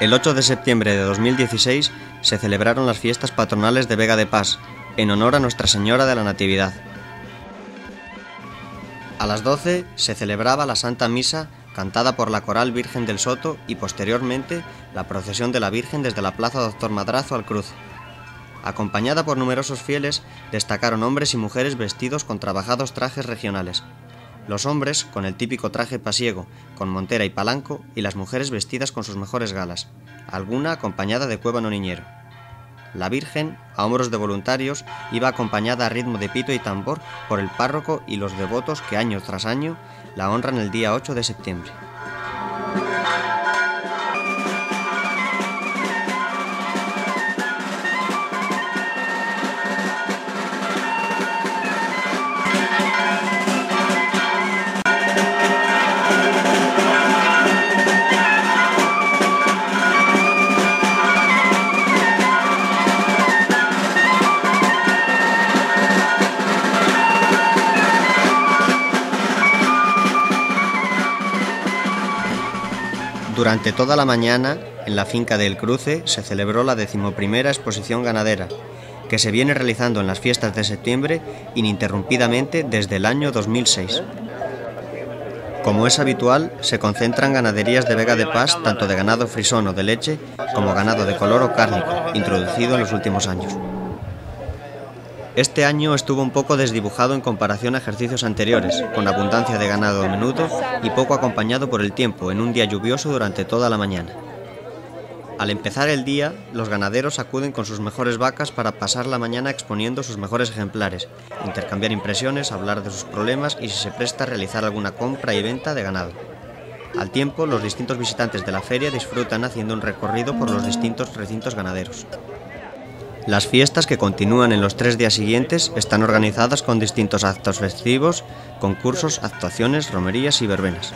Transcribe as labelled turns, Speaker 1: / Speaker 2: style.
Speaker 1: El 8 de septiembre de 2016 se celebraron las fiestas patronales de Vega de Paz, en honor a Nuestra Señora de la Natividad. A las 12 se celebraba la Santa Misa cantada por la Coral Virgen del Soto y posteriormente la procesión de la Virgen desde la Plaza Doctor Madrazo al cruce. Acompañada por numerosos fieles, destacaron hombres y mujeres vestidos con trabajados trajes regionales. Los hombres con el típico traje pasiego, con montera y palanco, y las mujeres vestidas con sus mejores galas, alguna acompañada de cuébano niñero. La Virgen, a hombros de voluntarios, iba acompañada a ritmo de pito y tambor por el párroco y los devotos que año tras año la honran el día 8 de septiembre. Durante toda la mañana, en la finca del Cruce, se celebró la decimoprimera exposición ganadera, que se viene realizando en las fiestas de septiembre ininterrumpidamente desde el año 2006. Como es habitual, se concentran ganaderías de Vega de Paz, tanto de ganado frisón o de leche, como ganado de color o cárnico, introducido en los últimos años. Este año estuvo un poco desdibujado en comparación a ejercicios anteriores, con abundancia de ganado a menudo y poco acompañado por el tiempo, en un día lluvioso durante toda la mañana. Al empezar el día, los ganaderos acuden con sus mejores vacas para pasar la mañana exponiendo sus mejores ejemplares, intercambiar impresiones, hablar de sus problemas y si se presta a realizar alguna compra y venta de ganado. Al tiempo, los distintos visitantes de la feria disfrutan haciendo un recorrido por los distintos recintos ganaderos. Las fiestas que continúan en los tres días siguientes están organizadas con distintos actos festivos, concursos, actuaciones, romerías y verbenas.